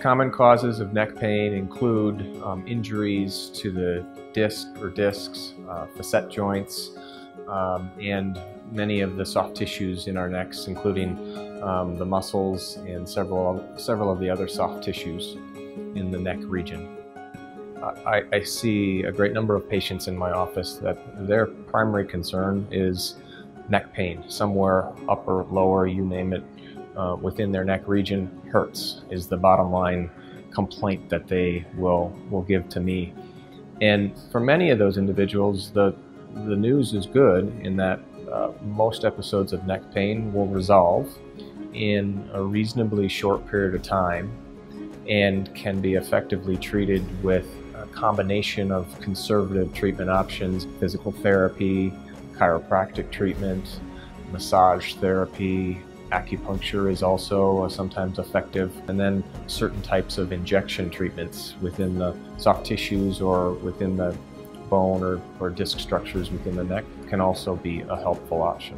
common causes of neck pain include um, injuries to the disc or discs, uh, facet joints, um, and many of the soft tissues in our necks, including um, the muscles and several, several of the other soft tissues in the neck region. I, I, see a great number of patients in my office that their primary concern is neck pain, somewhere upper, lower, you name it, uh, within their neck region hurts is the bottom line complaint that they will will give to me. And for many of those individuals, the the news is good in that uh, most episodes of neck pain will resolve in a reasonably short period of time and can be effectively treated with a combination of conservative treatment options, physical therapy, chiropractic treatment, massage therapy, acupuncture is also uh, sometimes effective, and then certain types of injection treatments within the soft tissues or within the bone or, or disc structures within the neck can also be a helpful option.